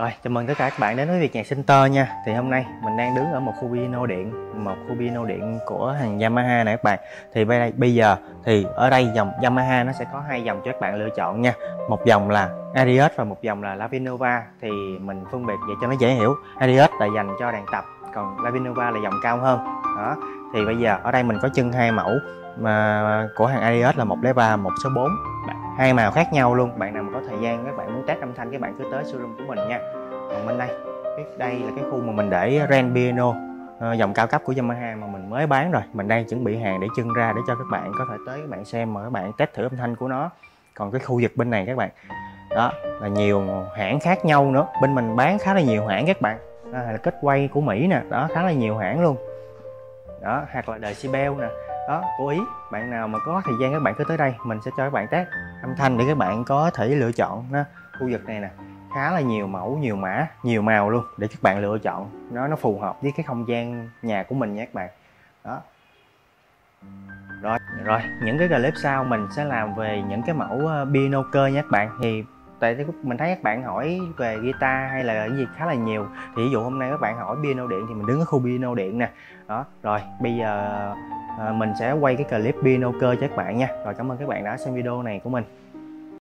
Rồi, chào mừng tất cả các bạn đến với Việt Nhạc Center nha. Thì hôm nay mình đang đứng ở một khu piano điện Một khu piano điện của hàng Yamaha này các bạn. Thì bây, đây, bây giờ thì ở đây dòng Yamaha nó sẽ có hai dòng cho các bạn lựa chọn nha. Một dòng là Arius và một dòng là Lavinova Thì mình phân biệt vậy cho nó dễ hiểu. Arius là dành cho đàn tập Còn Lavinova là dòng cao hơn. Đó Thì bây giờ ở đây mình có chân hai mẫu mà của hàng Arius là 103, một số 4 hai màu khác nhau luôn. Bạn nào có thời gian các bạn muốn test âm thanh các bạn cứ tới showroom của mình nha. Còn bên đây cái đây là cái khu mà mình để Grand piano ờ, dòng cao cấp của Yamaha mà mình mới bán rồi. Mình đang chuẩn bị hàng để trưng ra để cho các bạn có thể tới các bạn xem mà các bạn test thử âm thanh của nó. Còn cái khu vực bên này các bạn đó là nhiều hãng khác nhau nữa. Bên mình bán khá là nhiều hãng các bạn. À, là kết quay của Mỹ nè đó khá là nhiều hãng luôn. Đó hoặc là đời sibel nè đó, cố ý. Bạn nào mà có thời gian các bạn cứ tới đây, mình sẽ cho các bạn test âm thanh để các bạn có thể lựa chọn nó khu vực này nè, khá là nhiều mẫu, nhiều mã, nhiều màu luôn để các bạn lựa chọn. Nó nó phù hợp với cái không gian nhà của mình nha các bạn. Đó. Rồi rồi, những cái clip sau mình sẽ làm về những cái mẫu ờ, piano cơ nha các bạn. Thì tại mình thấy các bạn hỏi về guitar hay là cái gì khá là nhiều. Thì ví dụ hôm nay các bạn hỏi piano điện thì mình đứng ở khu piano điện nè. Đó, rồi, bây giờ Ờ, mình sẽ quay cái clip piano cơ cho các bạn nha. Rồi cảm ơn các bạn đã xem video này của mình.